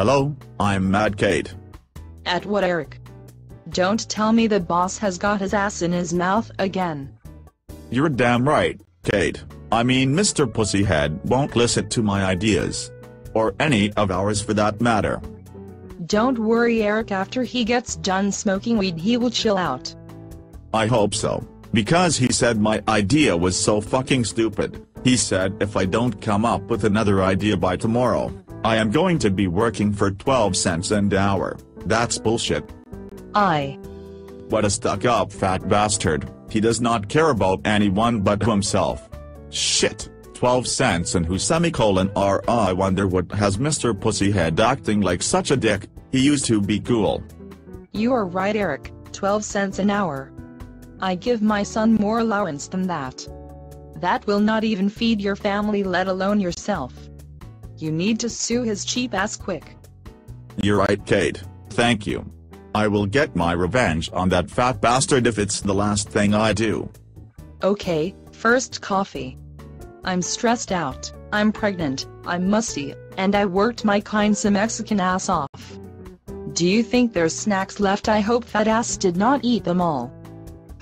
Hello, I'm Mad Kate. At what Eric? Don't tell me the boss has got his ass in his mouth again. You're damn right, Kate. I mean Mr. Pussyhead won't listen to my ideas. Or any of ours for that matter. Don't worry Eric after he gets done smoking weed he will chill out. I hope so. Because he said my idea was so fucking stupid. He said if I don't come up with another idea by tomorrow, I am going to be working for 12 cents an hour. That's bullshit. I. What a stuck-up fat bastard, he does not care about anyone but himself. Shit, 12 cents and who semicolon r I wonder what has Mr. Pussyhead acting like such a dick, he used to be cool. You are right Eric, 12 cents an hour. I give my son more allowance than that. That will not even feed your family let alone yourself. You need to sue his cheap ass quick. You're right Kate, thank you. I will get my revenge on that fat bastard if it's the last thing I do. Okay, first coffee. I'm stressed out, I'm pregnant, I'm musty, and I worked my kind some Mexican ass off. Do you think there's snacks left? I hope fat ass did not eat them all.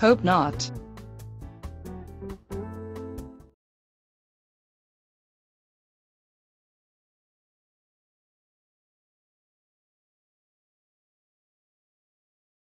Hope not.